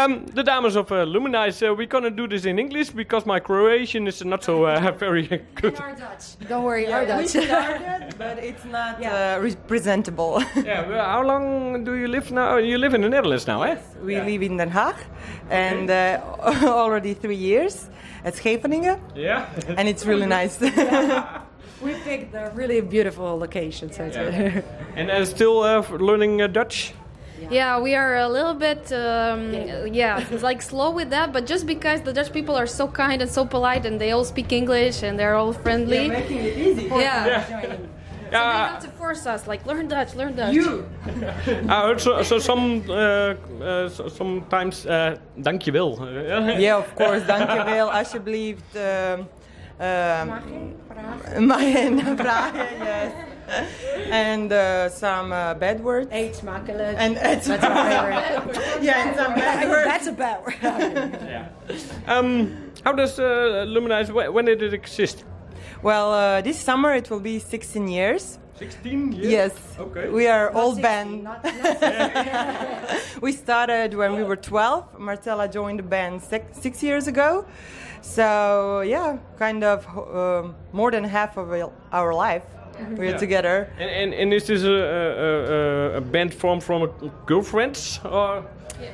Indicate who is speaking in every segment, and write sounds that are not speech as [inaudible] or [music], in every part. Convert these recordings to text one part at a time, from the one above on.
Speaker 1: Um, the dames of uh, Luminize, uh, we're gonna do this in English because my Croatian is not so uh, [laughs] very good.
Speaker 2: Our Dutch. Don't worry, our
Speaker 3: We
Speaker 2: Dutch.
Speaker 3: started, [laughs] but it's not uh, representable. [laughs]
Speaker 1: yeah, well, how long do you live now? You live in the Netherlands now, eh?
Speaker 3: we live in Den Haag, and uh, already three years at Scheveningen,
Speaker 1: Yeah.
Speaker 3: and it's really nice.
Speaker 2: we picked a really beautiful location. So it's
Speaker 1: Yeah. and uh, still uh, learning uh, Dutch.
Speaker 4: Yeah, we are a little bit, um, yeah, it's like slow with that, but just because the Dutch people are so kind and so polite and they all speak English and they're all friendly. Yeah.
Speaker 3: making it easy. For
Speaker 4: yeah. So they
Speaker 1: Yeah,
Speaker 4: have to force us, like, learn Dutch, learn Dutch.
Speaker 3: You.
Speaker 1: I [laughs] heard so, so some uh, uh, so- sometimes. Uh, dankjewel. [laughs]
Speaker 3: Yeah, of course. Dankjewel, alsjeblieft. Um, um, mijn vragen, yes. [laughs] And uh, some uh, bad words.
Speaker 2: Eet smakelijk.
Speaker 3: And it's
Speaker 2: That's our favorite. [laughs]
Speaker 3: yeah, and some bad words.
Speaker 2: That's a bad word. [laughs] yeah.
Speaker 1: um, how does uh, Luminize? wh- When did it exist?
Speaker 3: Well, uh, this summer it will be 16 years.
Speaker 1: 16 years.
Speaker 3: Yes.
Speaker 1: Okay.
Speaker 3: We are old
Speaker 2: 60,
Speaker 3: band.
Speaker 2: Not, not
Speaker 3: We started when we were 12. Marcella joined the band six, six years ago. So, yeah, kind of um, more than half of our- our life we're
Speaker 1: Yeah.
Speaker 3: together.
Speaker 1: And, and, and is this a, a, a, a band formed from a girlfriends or?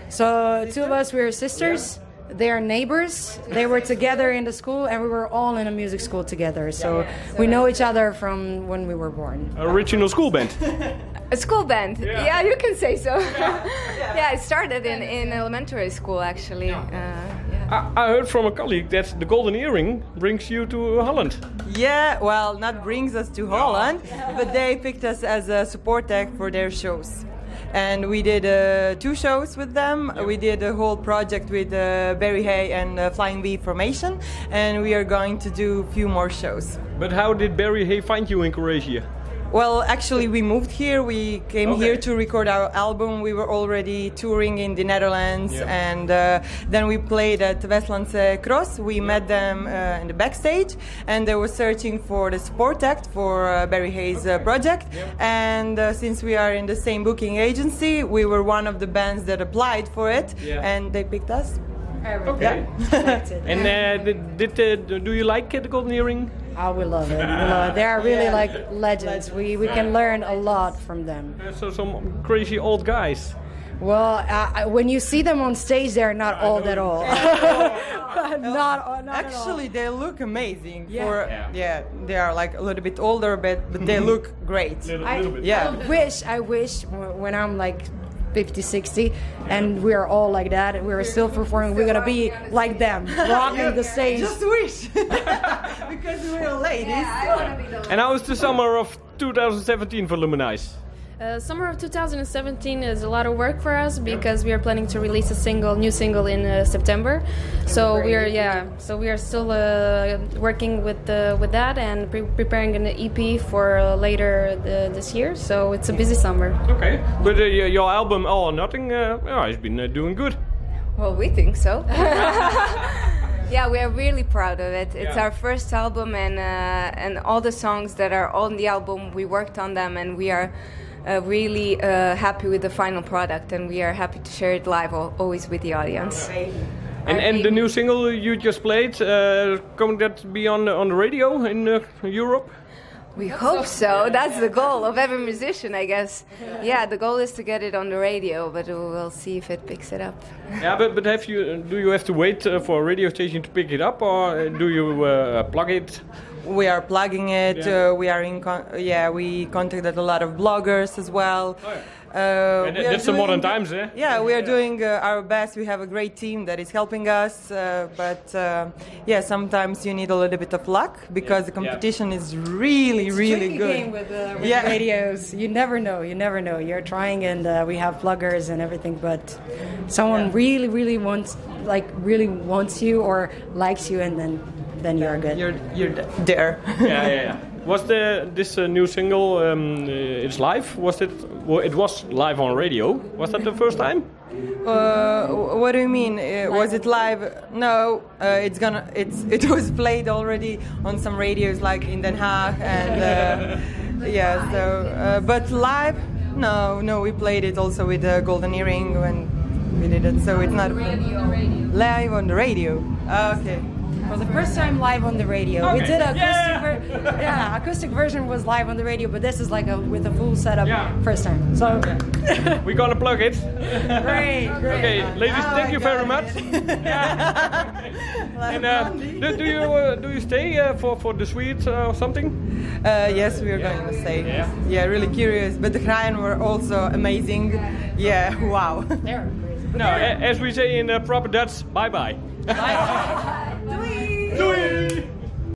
Speaker 2: So two of us, we were sisters. They are neighbors. They were together in the school, and we were all in a music school together. So we know each other from when we were born.
Speaker 1: Original school band. [laughs]
Speaker 5: A school band.
Speaker 1: Yeah.
Speaker 5: Yeah, you can say so. yeah, [laughs] it started in, in elementary school actually. Uh, yeah.
Speaker 1: I, I heard from a colleague that the golden earring brings you to Holland.
Speaker 3: Yeah, well, not brings us to Holland, but they picked us as a support act for their shows. And we did uh, two shows with them. We did a whole project with uh, Barry Hay and uh, Flying V Formation, and we are going to do a few more shows.
Speaker 1: But how did Barry Hay find you in Croatia?
Speaker 3: Well, actually, we moved here. We came
Speaker 1: Okay.
Speaker 3: here to record our album. We were already touring in the Netherlands,
Speaker 1: Yeah.
Speaker 3: and uh, then we played at Westlandse Cross. We met them uh, in the backstage, and they were searching for the support act for uh, Barry Hay's uh, project. And uh, since we are in the same booking agency, we were one of the bands that applied for it,
Speaker 1: Yeah.
Speaker 3: and they picked us.
Speaker 1: Okay. and uh, did, did uh, do you like the golden earring?
Speaker 2: Oh, we love it. We love it. They are really like legends. We we can learn a lot from them.
Speaker 1: Uh, so some crazy old guys.
Speaker 2: Well, uh, when you see them on stage, they're not old at all. [laughs] not, not at all.
Speaker 3: Actually, they look amazing.
Speaker 2: Yeah.
Speaker 3: For
Speaker 1: Yeah.
Speaker 3: yeah, they are like a little bit older, but but they [laughs] look great.
Speaker 2: Little, I,
Speaker 3: Yeah.
Speaker 2: I wish, I wish when I'm like 50, 60, and we're all like that, and we're still performing, we're gonna be like them, rocking the stage.
Speaker 3: Just wish, [laughs] [laughs] because we're ladies.
Speaker 1: And how was the summer of 2017 for Luminize?
Speaker 4: Uh, summer of 2017 is a lot of work for us because we are planning to release a single, new single in uh, September. So we are, yeah, so we are still uh, working with uh, with that and pre- preparing an EP for uh, later the, this year. So it's a busy summer.
Speaker 1: Okay. But uh, your your album All or Nothing uh, yeah, has been uh, doing good.
Speaker 5: Well, we think so. [laughs] [laughs] yeah, we are really proud of it. It's
Speaker 1: Yeah.
Speaker 5: our first album, and uh, and all the songs that are on the album, we worked on them, and we are uh, really uh, happy with the final product, and we are happy to share it live al- always with the audience.
Speaker 1: And and the new single you just played, uh, going that be on the, on the radio in uh, Europe?
Speaker 5: We hope so. That's the goal of every musician, I guess. Yeah, the goal is to get it on the radio, but we'll see if it picks it up.
Speaker 1: Yeah, but but have you do you have to wait uh, for a radio station to pick it up, or uh, do you uh, plug it?
Speaker 3: We are plugging it.
Speaker 1: Yeah.
Speaker 3: Uh, we are in. Con- yeah, we contacted a lot of bloggers as well.
Speaker 1: Oh, yeah.
Speaker 3: Uh,
Speaker 1: And
Speaker 3: we
Speaker 1: that-
Speaker 3: are
Speaker 1: that's the modern
Speaker 3: doing-
Speaker 1: times, eh?
Speaker 3: Yeah, we are doing uh, our best. We have a great team that is helping us, uh, but uh, yeah, sometimes you need a little bit of luck because the competition is really, really
Speaker 2: Tricky
Speaker 3: good.
Speaker 2: game with, uh, with
Speaker 3: Yeah. [laughs]
Speaker 2: radios. You never know. You never know. You're trying, and uh, we have pluggers and everything. But someone really, really wants, like, really wants you or likes you, and then then you're good.
Speaker 3: You're you're there. [laughs]
Speaker 1: yeah, yeah, yeah. Was the this uh, new single? Um, uh, it's live. Was it? Well, it was live on radio. Was that the first time?
Speaker 3: Uh, what do you mean? Uh, was it live? No, uh, it's gonna. It's [laughs] it was played already on some radios like in Den Haag and uh, [laughs] yeah. So, uh, but live? No, no. We played it also with uh, Golden Earring when we did it, so it's not live on the radio. Ah, okay.
Speaker 2: For the first time live on the radio. We
Speaker 1: Okay.
Speaker 2: did acoustic
Speaker 1: Yeah.
Speaker 2: ver- yeah, acoustic version was live on the radio, but this is like a with a full setup
Speaker 1: Yeah.
Speaker 2: first time. So
Speaker 1: We're gonna plug it.
Speaker 2: great, great.
Speaker 1: Okay, ladies,
Speaker 3: Oh,
Speaker 1: thank
Speaker 3: I
Speaker 1: you
Speaker 3: got
Speaker 1: very
Speaker 3: it.
Speaker 1: much. [laughs] And uh, do, do you uh, do you stay uh, for for the suite uh, or something?
Speaker 3: Uh, yes, we are going to stay.
Speaker 1: Yeah.
Speaker 3: Yeah, really curious. But the Kraan were also amazing. Yeah, wow.
Speaker 2: They're crazy.
Speaker 1: No, a- as we say in uh, proper Dutch, bye bye. [laughs]
Speaker 2: they're-
Speaker 1: Doei!